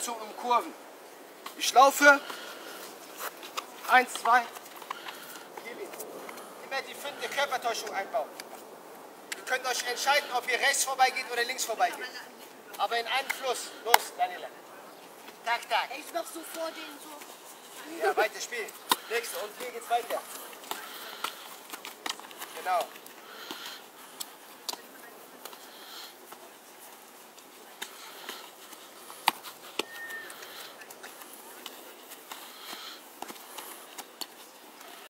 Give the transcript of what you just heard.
Anzug um Kurven. Ich laufe. Eins, zwei. Immer die fünfte Körpertäuschung einbauen. Ihr könnt euch entscheiden, ob ihr rechts vorbeigeht oder links vorbeigeht. Aber in einem Fluss. Los, Daniela. Tag, Tag. Ich mach so vor den so. Ja, weiter spielen. Nächste. Und hier geht's weiter. Genau.